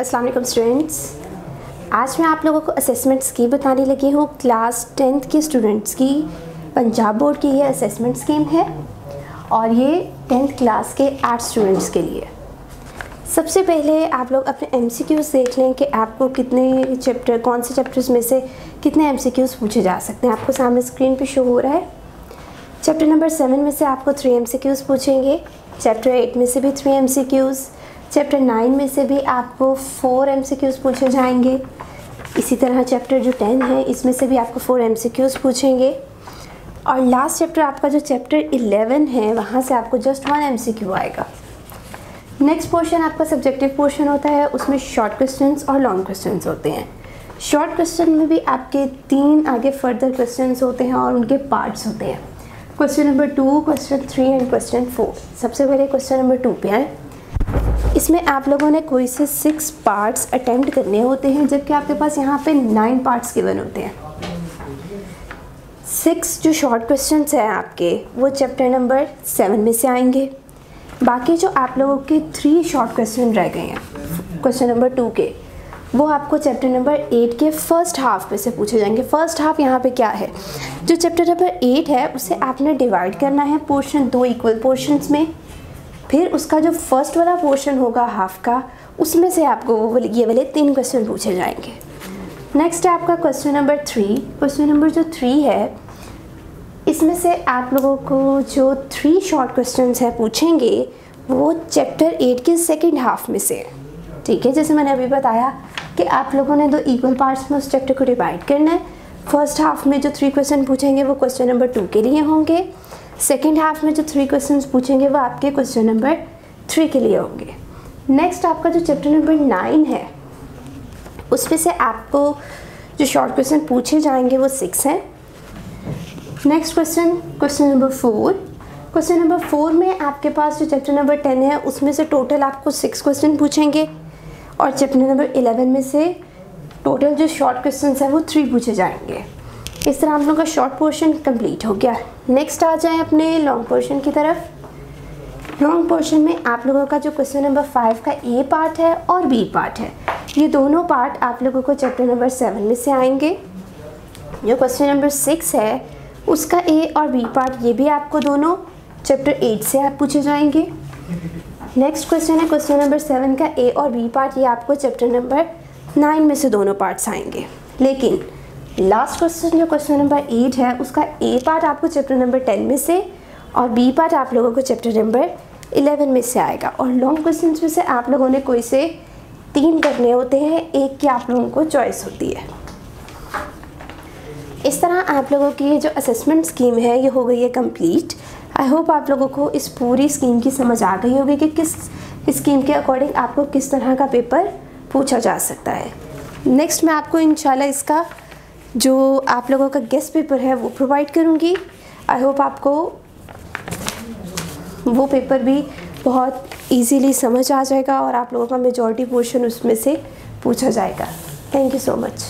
अस्सलाम वालेकुम स्टूडेंट्स आज मैं आप लोगों को असेसमेंट्स की बताने लगी हूँ। क्लास टेंथ के स्टूडेंट्स की, पंजाब बोर्ड की ये असेसमेंट स्कीम है और ये टेंथ क्लास के आर्ट स्टूडेंट्स के लिए। सबसे पहले आप लोग अपने एम देख लें कि आपको कितने चैप्टर कौन से चैप्टर्स में से कितने एम पूछे जा सकते हैं। आपको सामने स्क्रीन पर शो हो रहा है। चैप्टर नंबर सेवन में से आपको थ्री एम पूछेंगे। चैप्टर एट में से भी थ्री एम चैप्टर नाइन में से भी आपको फोर एम पूछे जाएँगे। इसी तरह चैप्टर जो टेन है, इसमें से भी आपको फोर एम पूछेंगे। और लास्ट चैप्टर आपका जो चैप्टर इलेवन है, वहाँ से आपको जस्ट वन एमसीक्यू आएगा। नेक्स्ट पोर्शन आपका सब्जेक्टिव पोर्शन होता है, उसमें शॉर्ट क्वेश्चंस और लॉन्ग क्वेश्चंस होते हैं। शॉर्ट क्वेश्चन में भी आपके तीन आगे फर्दर क्वेश्चंस होते हैं और उनके पार्ट्स होते हैं। Question number two question three and question four सबसे पहले क्वेश्चन नंबर टू पे आए। इसमें आप लोगों ने कोई से सिक्स पार्ट्स अटेम्प्ट करने होते हैं, जबकि आपके पास यहाँ पे नाइन पार्ट्स गिवन होते हैं। सिक्स जो शॉर्ट क्वेश्चन हैं आपके, वो चैप्टर नंबर सेवन में से आएँगे। बाकी जो आप लोगों के थ्री शॉर्ट क्वेश्चन रह गए हैं क्वेश्चन नंबर टू के, वो आपको चैप्टर नंबर एट के फ़र्स्ट हाफ़ में से पूछे जाएँगे। फ़र्स्ट हाफ़ यहाँ पे क्या है? जो चैप्टर नंबर एट है, उसे आपने डिवाइड करना है पोर्शन दो इक्वल पोर्शंस में। फिर उसका जो फ़र्स्ट वाला पोर्शन होगा हाफ़ का, उसमें से आपको वो ये वाले तीन क्वेश्चन पूछे जाएँगे। नेक्स्ट है आपका question number three question number जो थ्री है, इसमें से आप लोगों को जो थ्री शॉर्ट क्वेश्चन हैं पूछेंगे, वो चैप्टर एट के सेकेंड हाफ़ में से। ठीक है, जैसे मैंने अभी बताया कि आप लोगों ने दो इक्वल पार्ट्स में उस चैप्टर को डिवाइड करना है। फ़र्स्ट हाफ़ में जो थ्री क्वेश्चन पूछेंगे, वो क्वेश्चन नंबर टू के लिए होंगे। सेकेंड हाफ़ में जो थ्री क्वेश्चन पूछेंगे वो आपके क्वेश्चन नंबर थ्री के लिए होंगे। नेक्स्ट आपका जो चैप्टर नंबर नाइन है, उसमें से आपको जो शॉर्ट क्वेश्चन पूछे जाएँगे वो सिक्स हैं। Next question question number four question number four में आपके पास जो चैप्टर नंबर टेन है, उसमें से टोटल आपको सिक्स क्वेश्चन पूछेंगे। और चैप्टर नंबर इलेवन में से टोटल जो शॉर्ट क्वेश्चन है वो थ्री पूछे जाएँगे। इस तरह हम लोग का शॉर्ट पोर्शन कंप्लीट हो गया। नेक्स्ट आ जाए अपने लॉन्ग पोर्शन की तरफ़। लॉन्ग पोर्शन में आप लोगों का जो क्वेश्चन नंबर फाइव का ए पार्ट है और बी पार्ट है। ये दोनों पार्ट आप लोगों को चैप्टर नंबर सेवन में से आएँगे। जो क्वेश्चन नंबर सिक्स है, उसका ए और बी पार्ट ये भी आपको दोनों चैप्टर एट से आप पूछे जाएँगे। नेक्स्ट क्वेश्चन है क्वेश्चन नंबर सेवन का ए और बी पार्ट ये आपको चैप्टर नंबर नाइन में से दोनों पार्ट्स आएँगे। लेकिन लास्ट क्वेश्चन जो क्वेश्चन नंबर एट है, उसका ए पार्ट आपको चैप्टर नंबर टेन में से और बी पार्ट आप लोगों को चैप्टर नंबर इलेवन में से आएगा। और लॉन्ग क्वेश्चन में से आप लोगों ने कोई से तीन करने होते हैं, एक की आप लोगों को चॉइस होती है। इस तरह आप लोगों की जो असेसमेंट स्कीम है, ये हो गई है कंप्लीट आई होप आप लोगों को इस पूरी स्कीम की समझ आ गई होगी कि किस स्कीम के अकॉर्डिंग आपको किस तरह का पेपर पूछा जा सकता है। नेक्स्ट मैं आपको इंशाल्लाह इसका जो आप लोगों का गेस्ट पेपर है, वो प्रोवाइड करूँगी। आई होप आपको वो पेपर भी बहुत इजीली समझ आ जाएगा और आप लोगों का मेजॉरिटी पोर्शन उसमें से पूछा जाएगा। Thank you so much